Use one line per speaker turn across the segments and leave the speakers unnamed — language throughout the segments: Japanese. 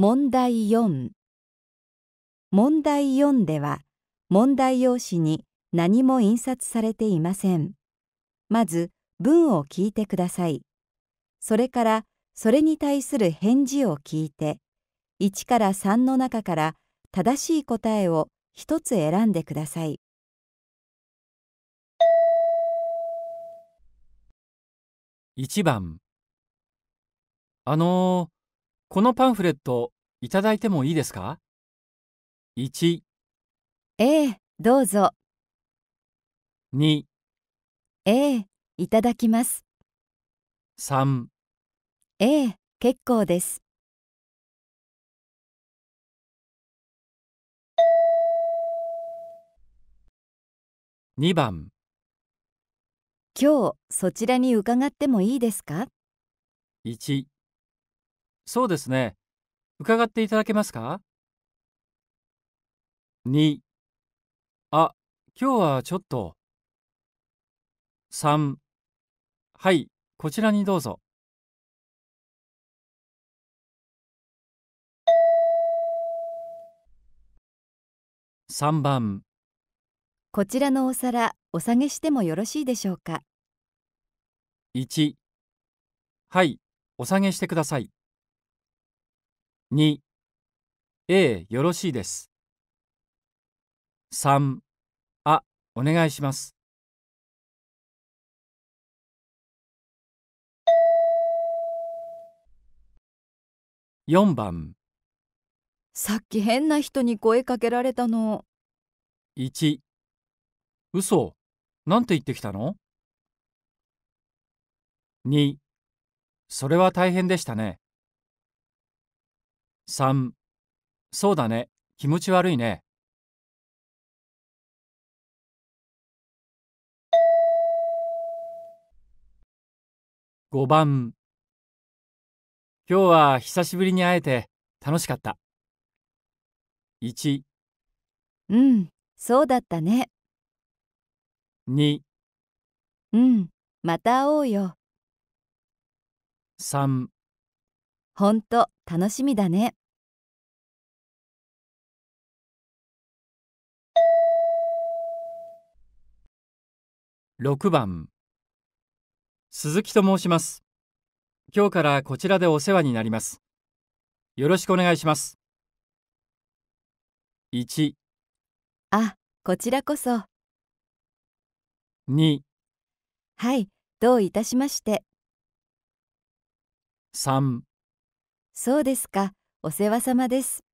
問題4問題4では問題用紙に何も印刷されていません。まず文を聞いてください。それからそれに対する返事を聞いて1から3の中から正しい答えを一つ選んでください。
1番あのーこのパンフレットいただいてもいいですか ?1、
ええ、どうぞ。
2、
ええ、いただきます。
3
ええ、結構です。
2番
今日そちらに伺ってもいいですか
？1そうですね。伺っていただけますか ?2 あ今日はちょっと。3はいこちらにどうぞ。3番。
こちらのお皿お下げしてもよろしいでしょうか
？1はいお下げしてください2ええよろしいです。3あお願いします。4番
さっき変な人に声かけられたの。
1嘘。なんて言ってきたの ?2 それは大変でしたね3そうだね。気持ち悪いね。5番今日は久しぶりに会えて楽しかった。1
うん、そうだったね。
2
うん、また会おうよ。
3
ほんと楽しみだね。
6番鈴木と申します。今日からこちらでお世話になります。よろしくお願いします。1、
あ、こちらこそ。
2、
はい、どういたしまして。
3
そうですか、お世話様です。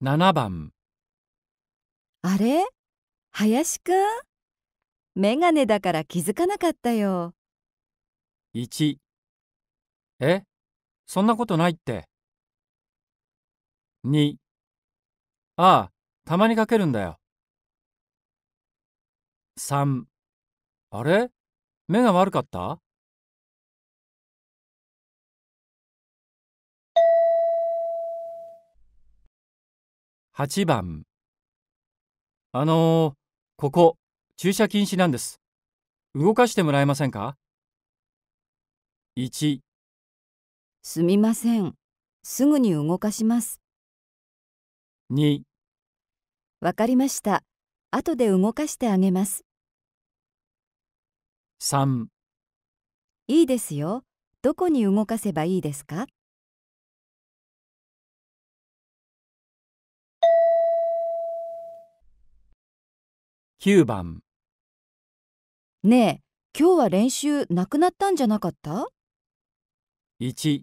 7番
あれ？林くん？メガネだから気づかなかったよ。
1え？そんなことないって。2ああ、たまにかけるんだよ。3あれ？目が悪かった？8番あのー、ここ駐車禁止なんです。動かしてもらえませんか ?1
すみません。すぐに動かします。
2
わかりました。後で動かしてあげます。
3
いいですよ。どこに動かせばいいですか
？9番。
ねえ、今日は練習なくなったんじゃなかった
？1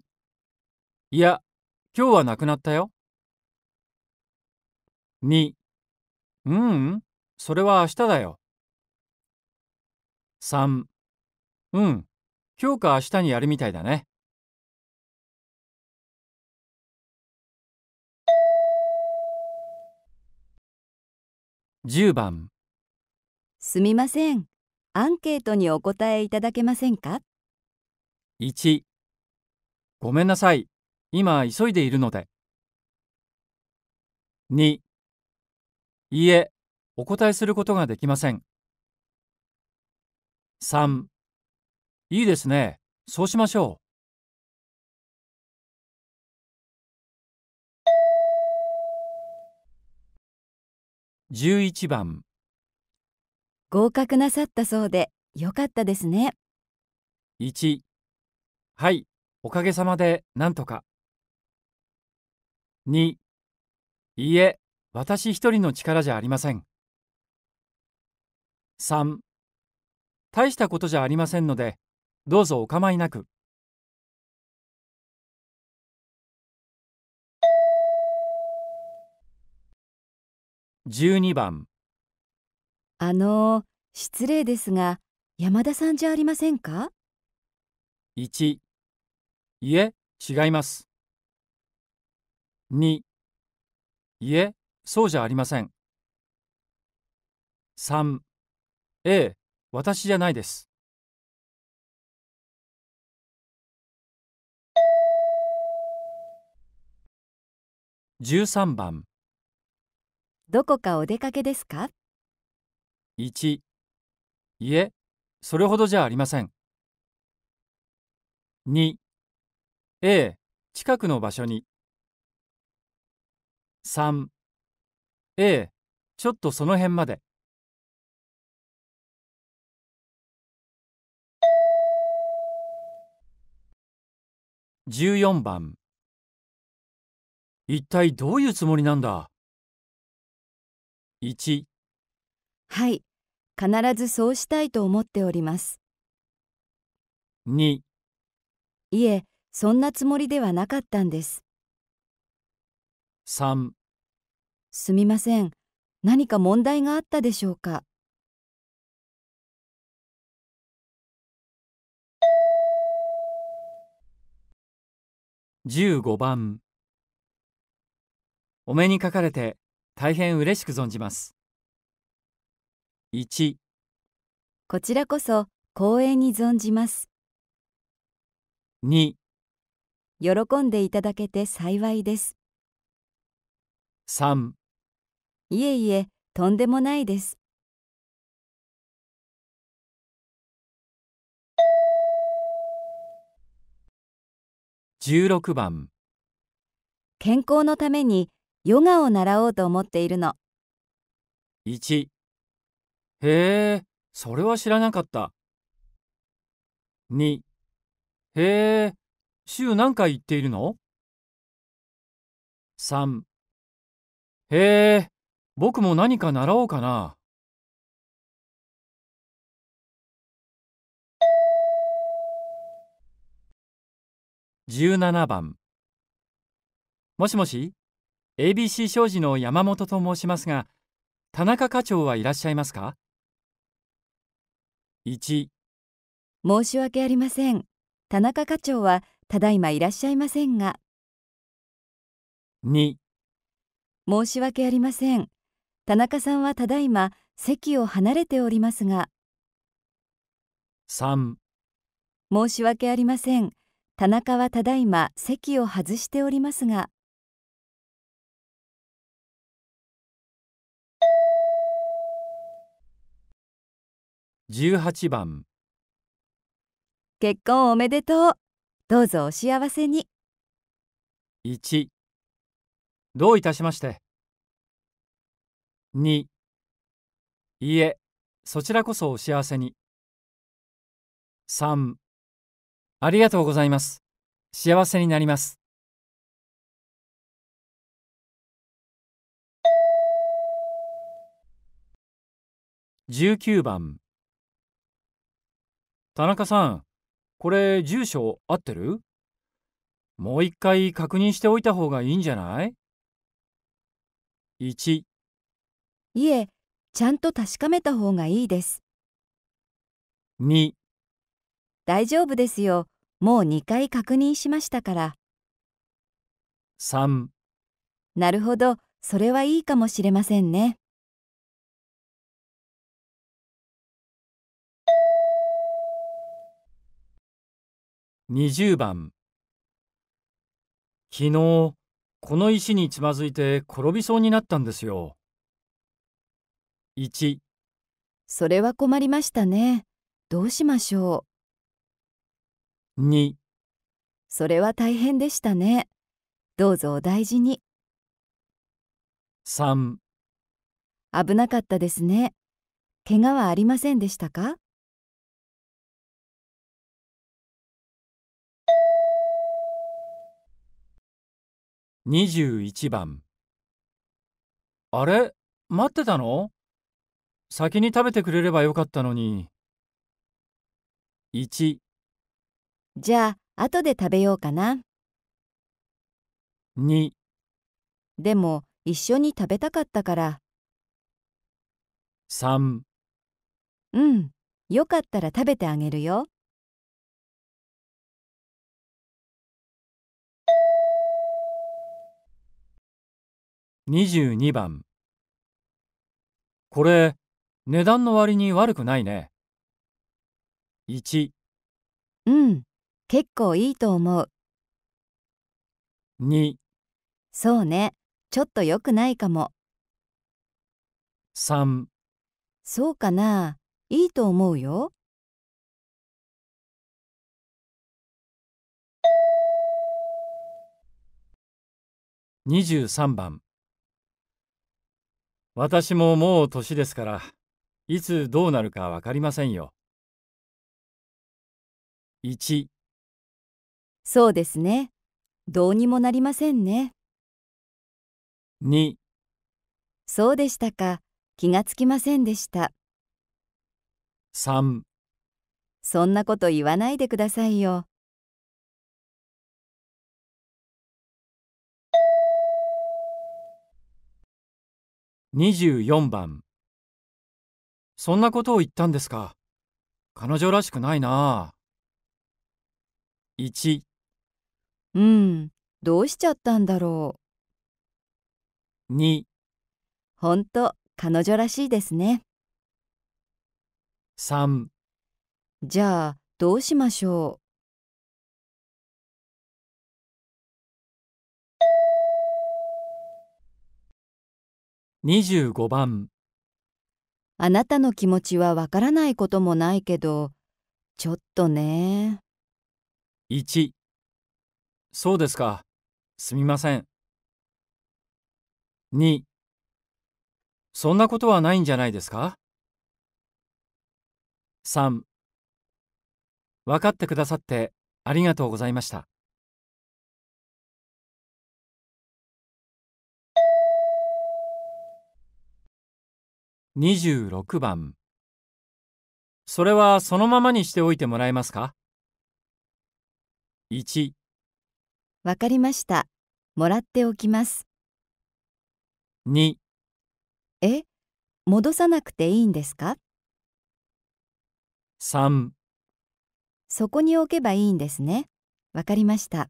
いや今日はなくなったよ。2ううんそれは明日だよ3うん。今日か明日にやるみたいだね。10番
すみません。アンケートにお答えいただけませんか
？1ごめんなさい。今急いでいるので。2いいえ。お答えすることができません3いいですね。そうしましょう。11番、
合格なさったそうでよかったですね。
1。はい、おかげさまでなんとか。2。いいえ、私一人の力じゃありません。3。大したことじゃありませんので、どうぞお構いなく。12番、
あのー、失礼ですが山田さんじゃありませんか
？1。いえ、違います。2。いえ、そうじゃありません。3。ええ、私じゃないです。13番、
どこかお出かけですか
？1。いえ、それほどじゃありません。2。ええ、近くの場所に。3。ええ、ちょっとその辺まで。14番。一体どういうつもりなんだ ?1。
はい、必ずそうしたいと思っております。
2。
いえ、そんなつもりではなかったんです。
3。
すみません。何か問題があったでしょうか？
15番お目にかかれて大変嬉しく存じます。1、
こちらこそ光栄に存じます。
2、
喜んでいただけて幸いです。
3
いえいえ、とんでもないです。
16番
健康のためにヨガを習おうと思っているの。
1へえ、それは知らなかった。2へえ、週何回行っているの ?3 へえ、僕も何か習おうかな。17番もしもし ABC 商事の山本と申しますが田中課長はいらっしゃいますか ?1、
申し訳ありません。田中課長はただいまいらっしゃいませんが、
2、
申し訳ありません。田中さんはただいま席を離れておりますが、
3、
申し訳ありません。田中はただいま席を外しておりますが、
18番。
結婚おめでとう。どうぞお幸せに。
1どういたしまして。2いいえそちらこそお幸せに。3ありがとうございます幸せになります19番田中さんこれ住所合ってる？もう一回確認しておいた方がいいんじゃない ?1、
いえ、ちゃんと確かめた方がいいです。
2、
大丈夫ですよ。もう2回確認しましたから。
3
なるほど、それはいいかもしれませんね。
20番昨日この石につまずいて転びそうになったんですよ。1、
それは困りましたね。どうしましょ
2、
それは大変でしたね。どうぞお大事に。
3、
危なかったですね。怪我はありませんでしたか
？21番。あれ？待ってたの？先に食べてくれればよかったのに。1、
じゃあ、後で食べようかな。
2、
でも、一緒に食べたかったから。
3
うん。よかったら食べてあげるよ。
22番。これ、値段の割に悪くないね。1、
うん。結構いいと思う。
2、
そうね。ちょっと良くないかも。
3
そうかな。いいと思うよ。
23番。私ももう年ですから、いつどうなるかわかりませんよ。1、
そうですね。どうにもなりませんね。
2、
そうでしたか。気がつきませんでした。
3
そんなこと言わないでくださいよ。
24番。そんなことを言ったんですか。彼女らしくないなあ。1、
うん。どうしちゃったんだろう。
2、
ほんと、彼女らしいですね。
3
じゃあ、どうしましょ
25番。
う。あなたの気持ちはわからないこともないけど、ちょっとね。
1そうですか。すみません。2そんなことはないんじゃないですか ?3 分かってくださってありがとうございました。26番。それはそのままにしておいてもらえますか ?1、
わかりました。もらっておきます。
2、
え？戻さなくていいんですか
？3
そこに置けばいいんですね。わかりました。